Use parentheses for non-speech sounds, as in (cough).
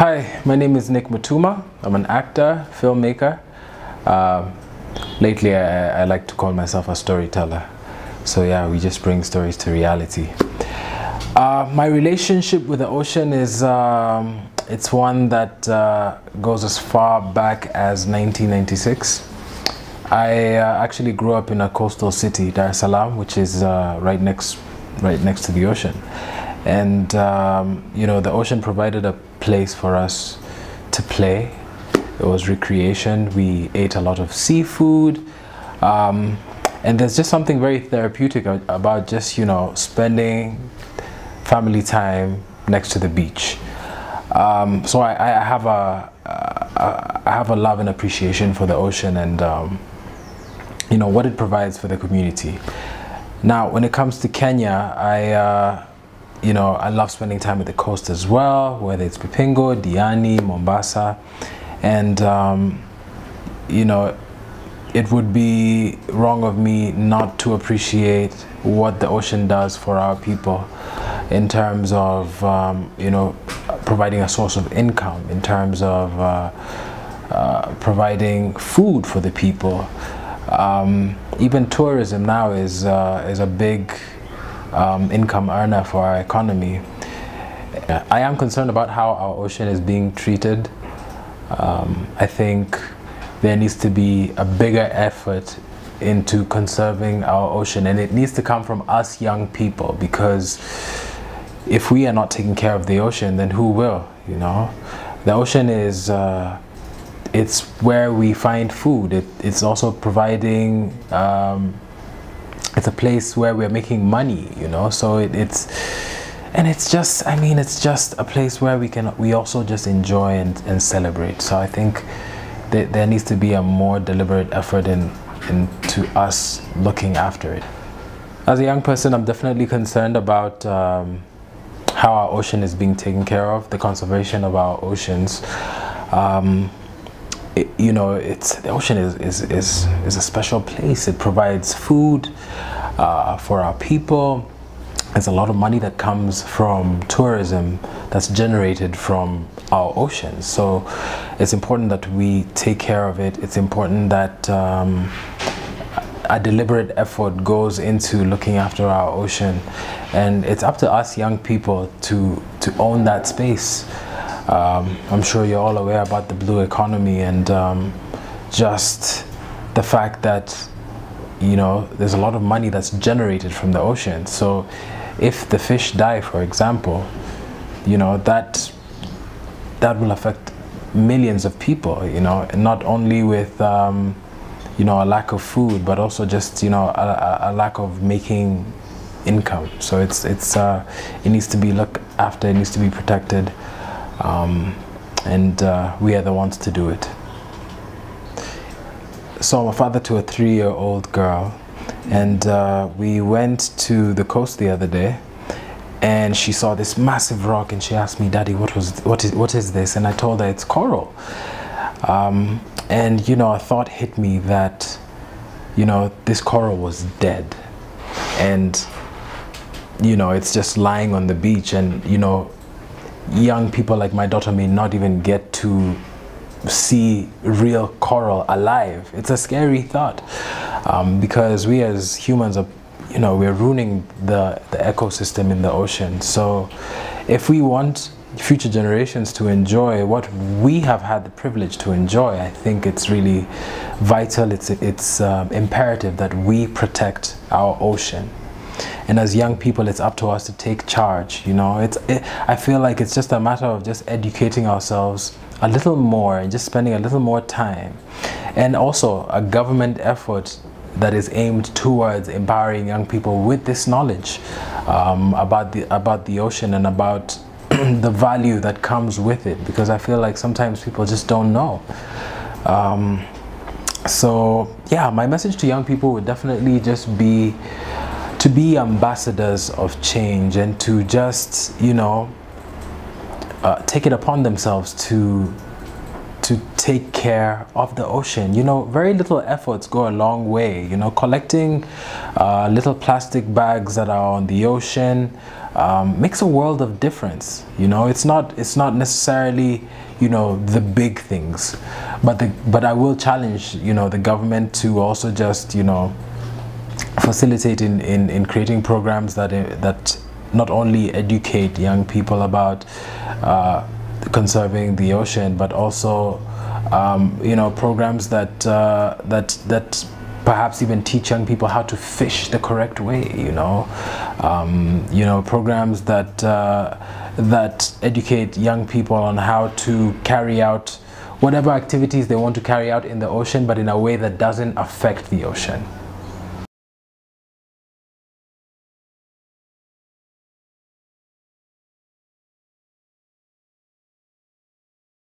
Hi, my name is Nick Mutuma. I'm an actor, filmmaker. Uh, lately, I, I, like to call myself a storyteller. So yeah, we just bring stories to reality. Uh, my relationship with the ocean is um, it's one that uh, goes as far back as 1996. I uh, actually grew up in a coastal city, Dar es Salaam, which is uh, right next right next to the ocean and um, you know the ocean provided a place for us to play. It was recreation. We ate a lot of seafood. Um, and there's just something very therapeutic about just you know spending family time next to the beach. Um, so I, I, have a, a I have a love and appreciation for the ocean and um, you know what it provides for the community. Now when it comes to Kenya I uh, you know, I love spending time at the coast as well, whether it's Vipingo, Diani, Mombasa, and um, you know, it would be wrong of me not to appreciate what the ocean does for our people in terms of um, you know providing a source of income, in terms of uh, uh, providing food for the people. Um, even tourism now is uh, is a big um, income earner for our economy. I am concerned about how our ocean is being treated. Um, I think there needs to be a bigger effort into conserving our ocean and it needs to come from us young people because if we are not taking care of the ocean then who will you know the ocean is uh, it's where we find food it, it's also providing um, it's a place where we're making money you know? So it, it's and it's just i mean it's just a place where we can we also just enjoy and, and celebrate. So i think that there needs to be a more deliberate effort in into us looking after it. As a young person i'm definitely concerned about um, how our ocean is being taken care of the conservation of our oceans. Um, it, you know, it's the ocean is, is, is, is a special place. It provides food uh, for our people. There's a lot of money that comes from tourism that's generated from our oceans. So it's important that we take care of it. It's important that um, a deliberate effort goes into looking after our ocean. And it's up to us young people to, to own that space. Um, I'm sure you're all aware about the blue economy and um, just the fact that you know there's a lot of money that's generated from the ocean. So if the fish die, for example, you know that that will affect millions of people. You know, not only with um, you know a lack of food, but also just you know a, a lack of making income. So it's it's uh, it needs to be looked after. It needs to be protected um, and uh, we are the ones to do it. So I'm a father to a three-year-old girl, and uh, we went to the coast the other day, and she saw this massive rock, and she asked me, "Daddy, what was what is what is this?" And I told her it's coral. Um, and you know, a thought hit me that, you know, this coral was dead, and you know, it's just lying on the beach, and you know, young people like my daughter may not even get to see real coral alive. It's a scary thought um, because we as humans are, you know, we're ruining the, the ecosystem in the ocean. So if we want future generations to enjoy what we have had the privilege to enjoy, I think it's really vital, it's, it's um, imperative that we protect our ocean and as young people it's up to us to take charge you know? It's it, i feel like it's just a matter of just educating ourselves a little more and just spending a little more time. And also a government effort that is aimed towards empowering young people with this knowledge um, about the about the ocean and about (clears throat) the value that comes with it. Because I feel like sometimes people just don't know. Um, so yeah, my message to young people would definitely just be to be ambassadors of change and to just, you know, uh, take it upon themselves to to take care of the ocean. You know, very little efforts go a long way. You know, collecting uh, little plastic bags that are on the ocean um, makes a world of difference. You know, it's not it's not necessarily you know the big things, but the but I will challenge you know the government to also just you know facilitate in, in, in creating programs that that not only educate young people about uh, conserving the ocean, but also um, you know programs that uh, that that perhaps even teach young people how to fish the correct way. You know, um, you know programs that uh, that educate young people on how to carry out whatever activities they want to carry out in the ocean, but in a way that doesn't affect the ocean.